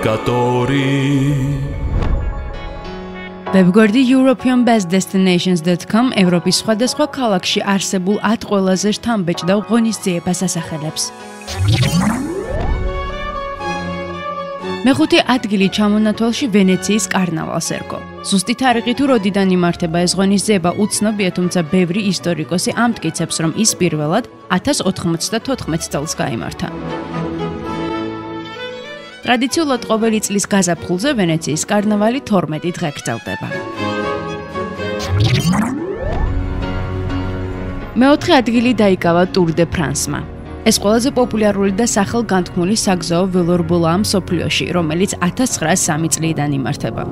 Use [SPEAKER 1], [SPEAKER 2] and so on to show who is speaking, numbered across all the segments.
[SPEAKER 1] კომუნიკატორი
[SPEAKER 2] ვებგვერდი europeanbestdestinations.com ევროპის სხვადასხვა ქალაქში არსებულ 10 ყველაზე შთამბეჭდავ ღონისძიებას ასახელებს. მეხუთე ადგილი ჩამონათვალში ვენეციის კარნავალს ერგო. ზუსტი თარიღი თუ როდიდან იმართება ეს ღონისძიება უცნობია, თუმცა ბევრი ისტორიკოსი ამტკიცებს, რომ ის პირველად 1094 წელს გამართა. ტრადიციულად ყოველი წლის გაზაფხულზე ვენეციის კარნავალი 12 დღე გრძელდება. მეოთხე ადგილი დაიკავა ტურ დე ფრანსმა. ეს ყველაზე პოპულარული და სახელგანთქმული საგზაო ველორბოლაა მსოფლიოში, რომელიც 1903 წლიდან იმართება.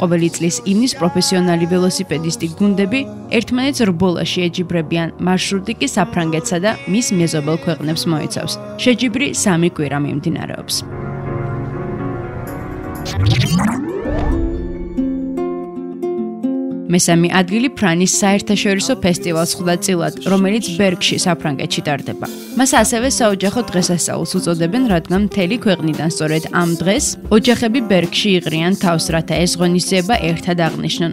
[SPEAKER 2] ყოველი წლის ივნის პროფესიონალი ველოსიპედისტი გუნდები ერთმანეთს რბოლაში ეჯიბრებიან. მარშრუტი კი საფრანგეთსა და მის მეზობელ ქვეყნებს მოიცავს. შეჯიბრი 3 კვირა მიმდინარეობს. მესამე ადგილი ფრანის საერთაშორისო ფესტივალს ხვდა წილად, რომელიც ბერგში საფრანგეთში ტარდება. მას ასევე საოჯახო დღესასწაულს უწოდებენ, რადგან მთელი ქვეყნიდან სწორედ ამ დღეს ოჯახები ბერგში იღრიან თავს, რათა ეს ღონისძიება ერთად აღნიშნონ.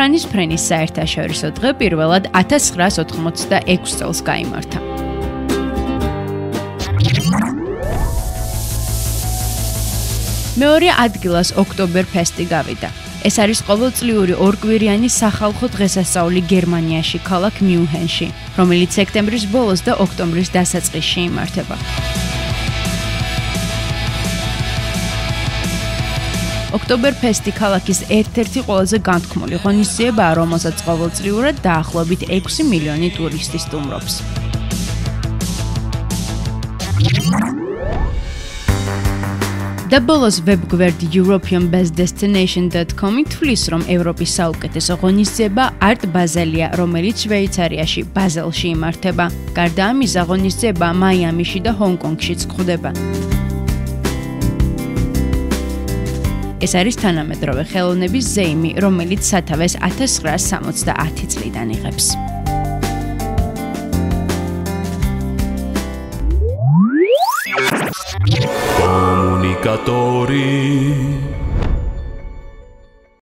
[SPEAKER 2] ფრანის ფრენის საერთაშორისო დღე პირველად 1986 წელს გამართა. მეორე ადგილას ოქტომბერფესტი გავიდა. ეს არის ყოველწლიური ორკვირიანი სახალხო დღესასწაული გერმანიაში, ქალაქ მიუნჰენში, რომელიც სექტემბრის ბოლოს და ოქტომბრის დასაწყისში იმართება. ოქტომბერფესტი ქალაქის ერთ-ერთი ყველაზე განთქმული ღონისძიებაა, რომელსაც ყოველწლიურად დაახლოებით 6 მილიონი ტურისტი სტუმრობს. და ბოლოს ვებგვერდი europeanbestdestination.com-ი თulis რომ ევროპის საუკეთესო ღონისძიება არტ ბაზელია, რომელიც შვეიცარიაში, ბაზელში იმართება. გარდა ამისა, ღონისძიება მაიამიში და ჰონკონგშიც გვხვდება. ეს არის თანამედროვე ხელოვნების ზეიმი, რომელიც სათავეს 1970 წლიდან იღებს.
[SPEAKER 1] Comunicatori